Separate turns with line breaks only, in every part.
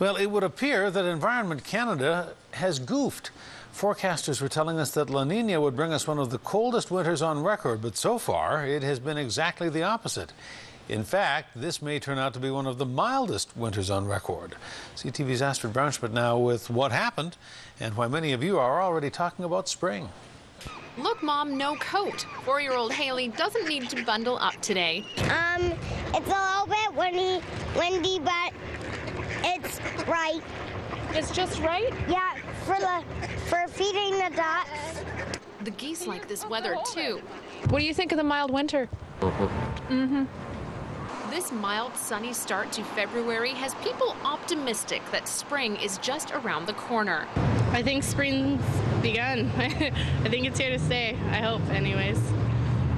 Well, it would appear that Environment Canada has goofed. Forecasters were telling us that La Nina would bring us one of the coldest winters on record, but so far it has been exactly the opposite. In fact, this may turn out to be one of the mildest winters on record. CTV's Astrid Braunschmidt now with what happened and why many of you are already talking about spring.
Look, Mom, no coat. Four year old Haley doesn't need to bundle up today.
Um, it's a little bit windy, windy, but it's right.
It's just right.
Yeah, for the for feeding the ducks.
The geese like this weather too.
What do you think of the mild winter? Mm-hmm.
This mild, sunny start to February has people optimistic that spring is just around the corner.
I think spring's begun. I think it's here to stay. I hope, anyways.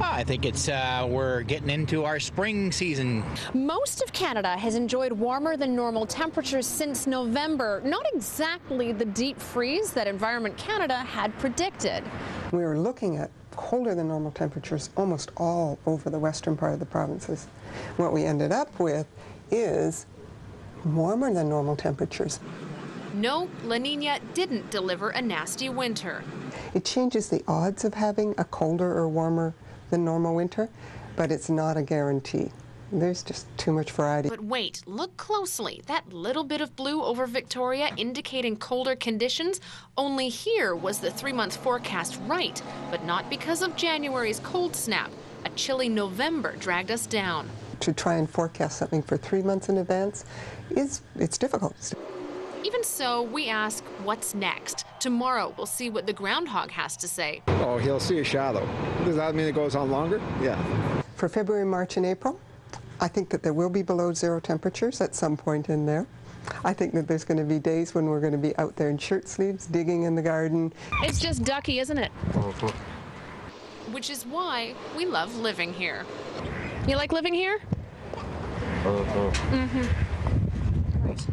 I think it's uh, we're getting into our spring season.
Most of Canada has enjoyed warmer than normal temperatures since November. Not exactly the deep freeze that Environment Canada had predicted.
We were looking at colder than normal temperatures almost all over the western part of the provinces. What we ended up with is warmer than normal temperatures.
No, La Nina didn't deliver a nasty winter.
It changes the odds of having a colder or warmer than normal winter, but it's not a guarantee. There's just too much variety.
But wait, look closely. That little bit of blue over Victoria indicating colder conditions. Only here was the three month forecast right, but not because of January's cold snap. A chilly November dragged us down.
To try and forecast something for three months in advance is it's difficult.
Even so, we ask, what's next? Tomorrow, we'll see what the groundhog has to say.
Oh, he'll see a shadow. Does that mean it goes on longer? Yeah.
For February, March, and April, I think that there will be below zero temperatures at some point in there. I think that there's going to be days when we're going to be out there in shirt sleeves, digging in the garden.
It's just ducky, isn't it?
Which is why we love living here.
You like living here? Mm-hmm. Right.